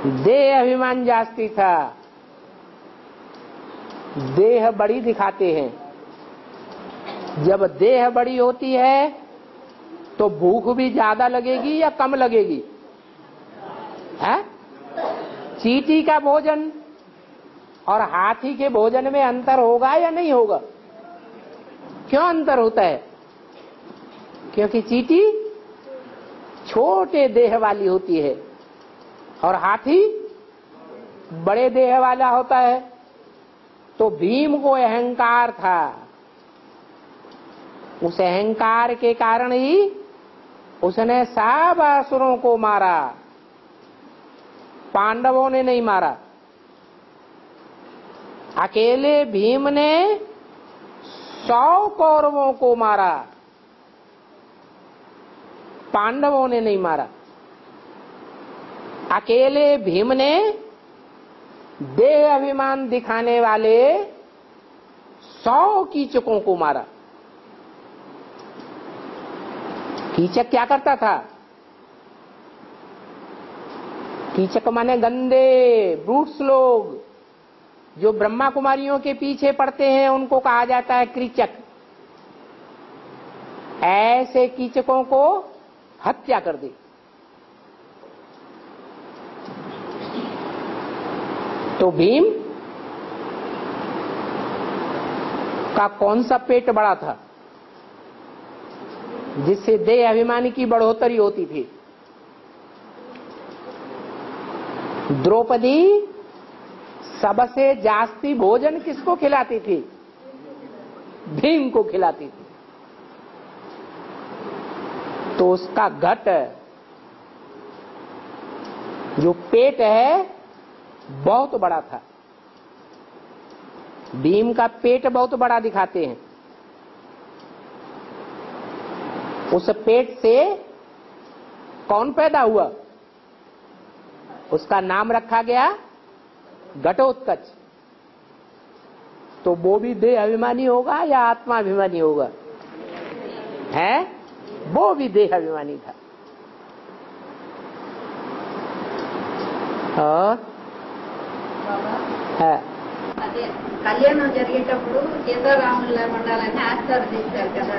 देह अभिमान जास्ती था। देह बड़ी दिखाते हैं। जब देह बड़ी होती है तो भूख भी ज़्यादा लगेगी या कम लगेगी? है? चीटी का भोजन और हाथी के भोजन में अंतर होगा या नहीं होगा? क्यों अंतर होता है? क्योंकि चीटी छोटे देह वाली होती है और हाथी बड़े देह वाला होता है। तो भीम को अहंकार था। उस अहंकार के कारण ही उसने सब असुरों को मारा। पांडवों ने नहीं मारा। अकेले भीम ने सौ कौरवों को मारा। पांडवों ने नहीं मारा। अकेले भीम ने देह अभिमान दिखाने वाले सौ कीचकों को मारा। कीचक क्या करता था? कीचक माने गंदे ब्रूट्स लोग, जो ब्रह्मा कुमारियों के पीछे पड़ते हैं, उनको कहा जाता है कीचक। ऐसे कीचकों को हत्या कर दे। तो भीम का कौन सा पेट बड़ा था, जिससे देह अभिमानी की बढ़ोतरी होती थी? द्रौपदी सबसे जास्ती भोजन किसको खिलाती थी? भीम को खिलाती थी। तो उसका घट, जो पेट है, बहुत बड़ा था। भीम का पेट बहुत बड़ा दिखाते हैं। उस पेट से कौन पैदा हुआ? उसका नाम रखा गया घटोत्कच तो वो भी देह अभिमानी होगा या आत्मा अभिमानी होगा है वो भी देह अभिमानी था और है అదే కళ్యాణం జరిగేటప్పుడు సీతారాములు ఉండాలని ఆశీర్వదించారు కదా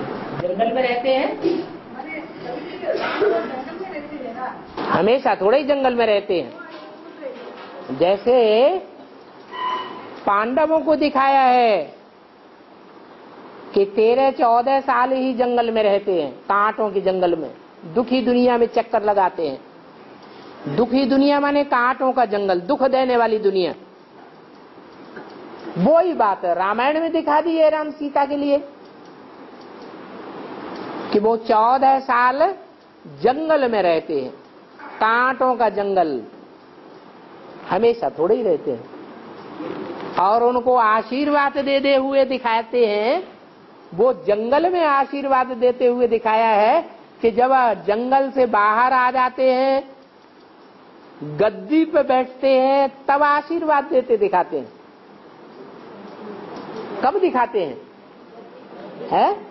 जंगल में रहते हैं? हमेशा थोड़े ही जंगल में रहते हैं। जैसे पांडवों को दिखाया है कि तेरह चौदह साल ही जंगल में रहते हैं, कांटों के जंगल में। दुखी दुनिया में चक्कर लगाते हैं। दुखी दुनिया माने कांटों का जंगल, दुख देने वाली दुनिया। वो ही बात है रामायण में दिखा दी है राम सीता के लिए। कि वो चौदह साल जंगल में रहते हैं। कांटों का जंगल हमेशा थोड़े ही रहते हैं। और उनको आशीर्वाद दे दे हुए दिखाते हैं। वो जंगल में आशीर्वाद देते हुए दिखाया है कि जब जंगल से बाहर आ जाते हैं, गद्दी पे बैठते हैं, तब आशीर्वाद देते दिखाते हैं। कब दिखाते हैं? है?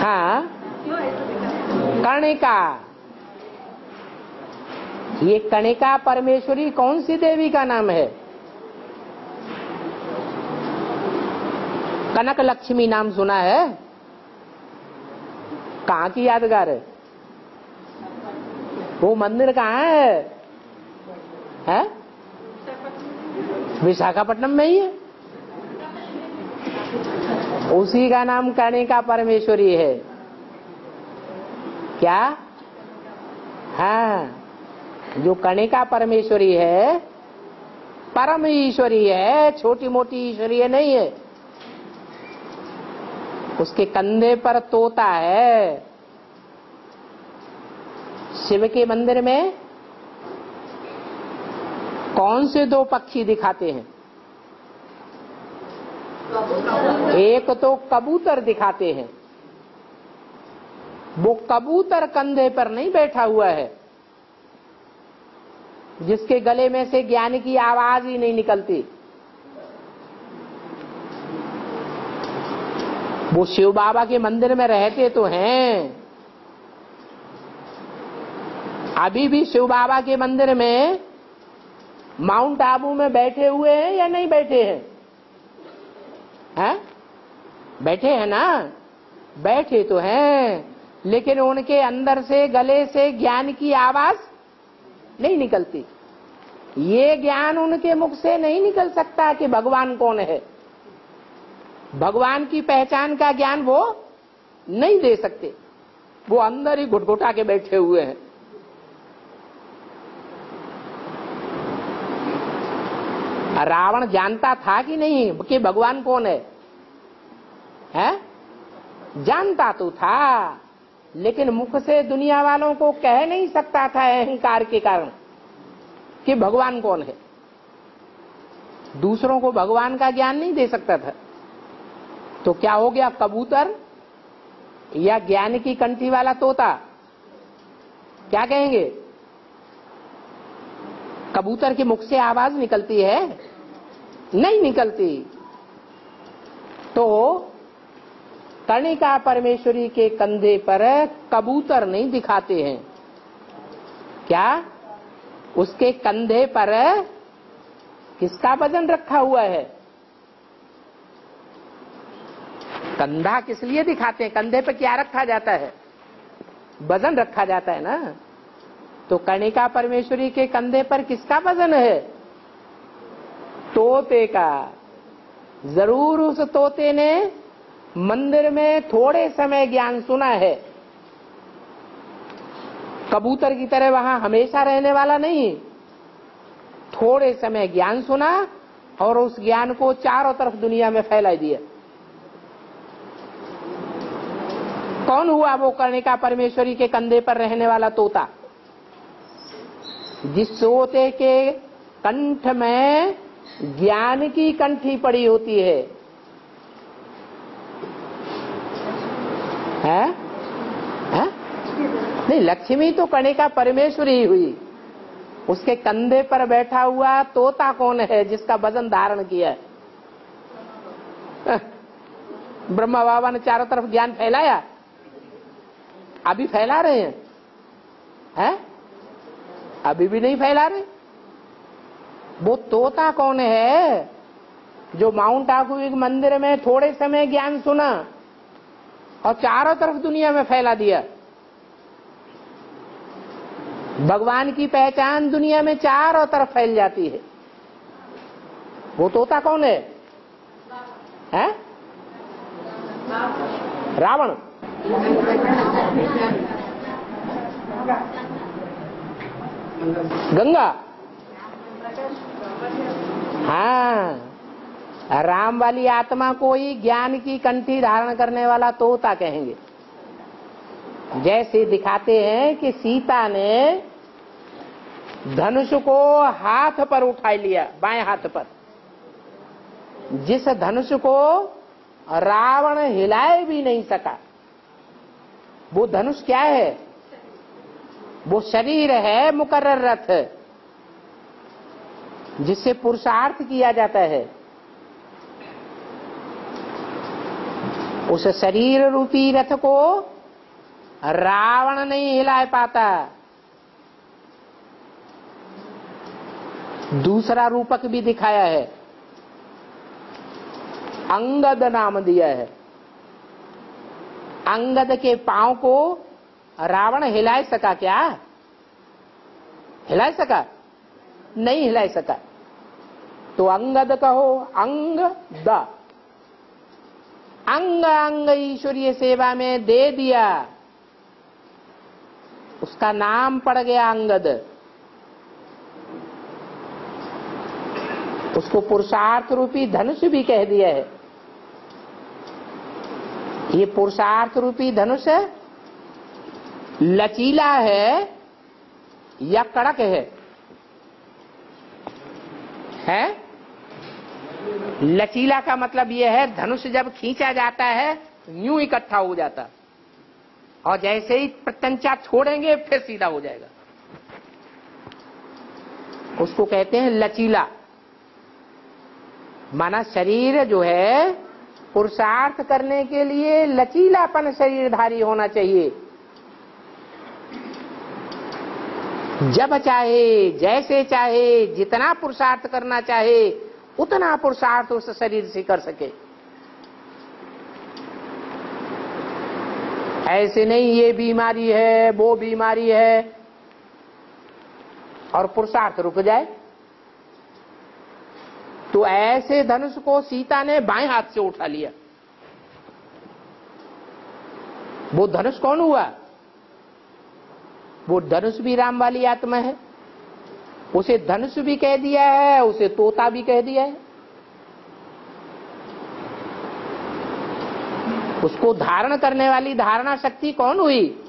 हैं? कर्णिका ये कणिका परमेश्वरी, कौन सी देवी का नाम है? कनक लक्ष्मी नाम सुना है? कहाँ की यादगार है? वो मंदिर कहाँ है? है? विशाखापट्टनम में ही है। उसी का नाम कणिका परमेश्वरी है। क्या? हाँ। जो कणिका परमेश्वरी है, परम ईश्वरी है छोटी मोटी ईश्वरीय नहीं है। उसके कंधे पर तोता है। शिव के मंदिर में कौन से दो पक्षी दिखाते हैं? एक तो कबूतर दिखाते हैं। वो कबूतर कंधे पर नहीं बैठा हुआ है। जिसके गले में से ज्ञान की आवाज़ ही नहीं निकलती। वो शिव बाबा के मंदिर में रहते तो हैं। अभी भी शिव बाबा के मंदिर में माउंट आबू में बैठे हुए हैं या नहीं बैठे हैं? बैठे हैं ना? बैठे तो हैं, लेकिन उनके अंदर से, गले से ज्ञान की आवाज़ नहीं निकलती। ये ज्ञान उनके मुख से नहीं निकल सकता कि भगवान कौन है। भगवान की पहचान का ज्ञान वो नहीं दे सकते। वो अंदर ही घुटघुटा के बैठे हुए हैं। रावण जानता था कि नहीं कि भगवान कौन है? है? जानता तो था, लेकिन मुख से दुनिया वालों को कह नहीं सकता था अहंकार के कारण कि भगवान कौन है। दूसरों को भगवान का ज्ञान नहीं दे सकता था। तो क्या हो गया कबूतर या ज्ञान की कंठी वाला तोता? क्या कहेंगे? कबूतर के मुख से आवाज़ निकलती है? नहीं निकलती। तो कर्णिका परमेश्वरी के कंधे पर कबूतर नहीं दिखाते हैं। क्या? उसके कंधे पर किसका वज़न रखा हुआ है? कंधा किस लिए दिखाते हैं? कंधे पर क्या रखा जाता है? वज़न रखा जाता है ना? तो कर्णिका परमेश्वरी के कंधे पर किसका वज़न है? तोते का। ज़रूर उस तोते ने मंदिर में थोड़े समय ज्ञान सुना है। कबूतर की तरह वहाँ हमेशा रहने वाला नहीं। थोड़े समय ज्ञान सुना और उस ज्ञान को चारों तरफ़ दुनिया में फैला दिया। कौन हुआ वो कर्णिका परमेश्वरी के कंधे पर रहने वाला तोता? जिस तोते के कंठ में ज्ञान की कंठी पड़ी होती है है? है? नहीं, लक्ष्मी तो कणिका परमेश्वरी हुई। उसके कंधे पर बैठा हुआ तोता कौन है जिसका वज़न धारण किया है? ब्रह्मा बाबा ने चारों तरफ़ ज्ञान फैलाया। अभी फैला रहे हैं। हैं? अभी भी नहीं फैला रहे। वो तोता कौन है जो माउंट आबू के मंदिर में थोड़े समय ज्ञान सुना? और चारों तरफ़ दुनिया में फैला दिया। भगवान की पहचान दुनिया में चारों तरफ़ फैल जाती है। वो तोता कौन है? हैं? रावण। गंगा। हाँ। राम वाली आत्मा को ही ज्ञान की कंठी धारण करने वाला तोता कहेंगे। जैसे दिखाते हैं कि सीता ने धनुष को हाथ पर उठा लिया, बाएँ हाथ पर। जिस धनुष को रावण हिलाए भी नहीं सका, वो धनुष क्या है? वो शरीर है मुकर्र रथ जिससे पुरुषार्थ किया जाता है। उस शरीर रूपी रथ को रावण नहीं हिला पाता। दूसरा रूपक भी दिखाया है। अंगद नाम दिया है। अंगद के पाँव को रावण हिला सका क्या? हिला सका? नहीं हिला सका। तो अंगद कहो अंग द अंग अंग ईश्वरीय सेवा में दे दिया। उसका नाम पड़ गया अंगद। उसको पुरुषार्थ रूपी धनुष भी कह दिया है। ये पुरुषार्थ रूपी धनुष लचीला है या कड़क है? है? लचीला का मतलब यह है, धनुष जब खींचा जाता है यूँ इकट्ठा हो जाता। और जैसे ही प्रत्यंचा छोड़ेंगे, फिर सीधा हो जाएगा। उसको कहते हैं लचीला। माना शरीर जो है, पुरुषार्थ करने के लिए लचीलापन शरीरधारी होना चाहिए। जब चाहे, जैसे चाहे, जितना पुरुषार्थ करना चाहे उतना पुरुषार्थ उस शरीर से कर सके। ऐसे नहीं, ये बीमारी है, वो बीमारी है, और पुरुषार्थ रुक जाए। तो ऐसे धनुष को सीता ने बाएँ हाथ से उठा लिया। वो धनुष कौन हुआ? वो धनुष भी राम वाली आत्मा है। उसे धनुष भी कह दिया है, उसे तोता भी कह दिया है। उसको धारण करने वाली धारणा शक्ति कौन हुई?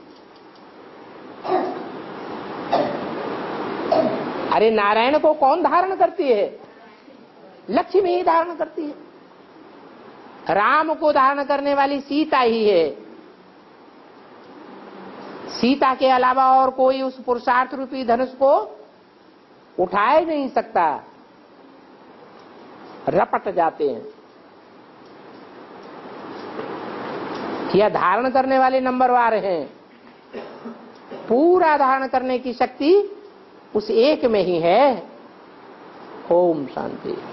अरे नारायण को कौन धारण करती है? लक्ष्मी ही धारण करती है। राम को धारण करने वाली सीता ही है। सीता के अलावा और कोई उस पुरुषार्थ रूपी धनुष को उठा ही नहीं सकता। रपट जाते हैं। यह धारण करने वाले नंबरवार हैं। पूरा धारण करने की शक्ति उस एक में ही है। ओम शांति।